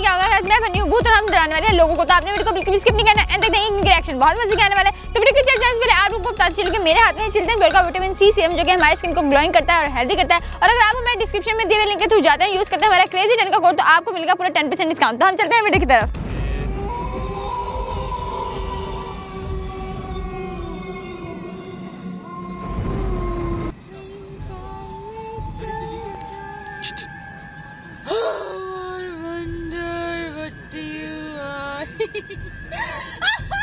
आपको क्या होगा? मैं बनी हूँ बहुत हम डराने वाले लोगों को। तो आपने वीडियो को बिल्कुल स्किप नहीं करना एंड तक देखेंगे इनके रिएक्शन बहुत मज़े के आने वाले तो वीडियो के चलते पहले आप लोगों को पता चल कि मेरे हाथ में चिल्ड्रन बेल का विटामिन सी सीरम जो कि हमारे स्किन को ग्लोइंग करता है और हेल्दी करता है। और अगर आप हमारे डिस्क्रिप्शन में दिए लिंक के थ्रू जाते हैं यूज़ करते हैं हमारा क्रेजी टेन का कोड तो आपको मिलेगा पूरा टेन डिस्काउंट तो हम चलते हैं वीडियो की तरफ़। Ah!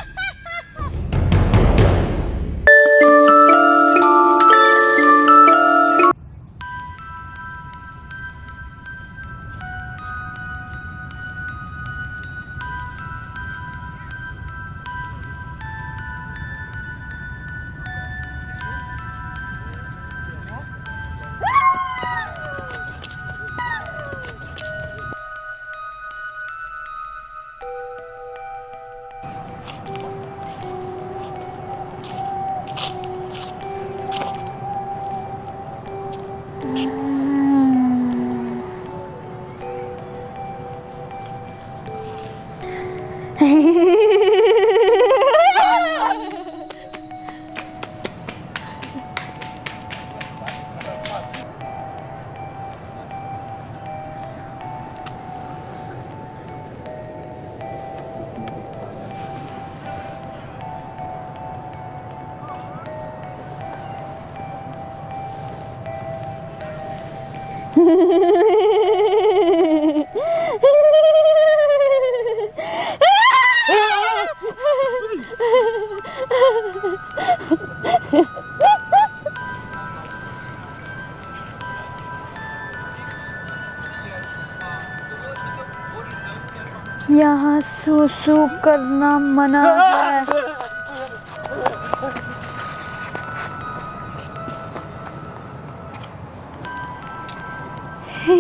यहाँ सुसु करना मना है। कौन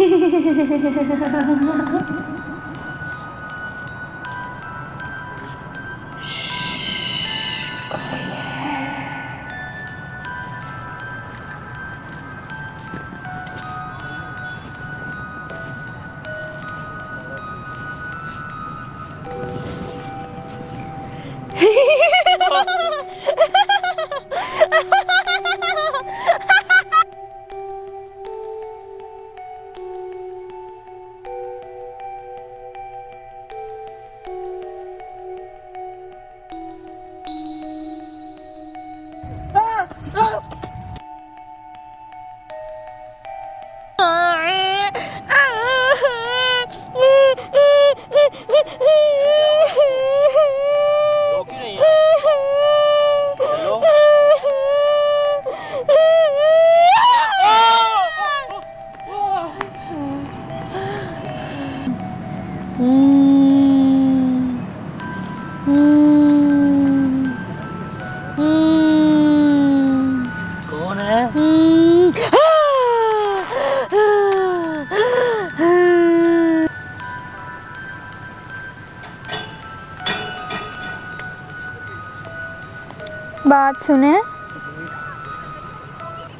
बात सुने।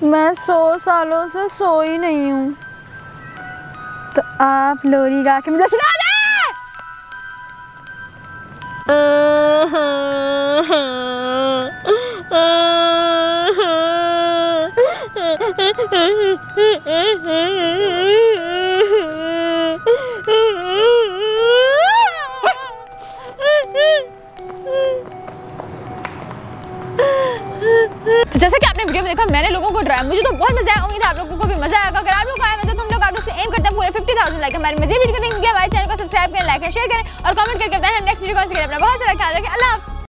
मैं सौ सालों से सो ही नहीं हूँ। तो आप लोरी गा के मुझे सुना दे! जैसे कि आपने वीडियो में देखा, मैंने लोगों को ड्राया मुझे तो बहुत मज़ा आया, उम्मीद आप लोगों को भी मज़ा आएगा। अगर आप लोग आए तो हम लोग आप लोग से एम करते हैं पूरे 50000 लाइक हमारे मज़े वीडियो को देखेंगे हमारे चैनल को सब्सक्राइब करें लाइक करें शेयर करें और कमेंट करके बताएँ। हम नेक्स्ट वीडियो कौन करें अपना बहुत सारा ख्याल रखें। अल्लाह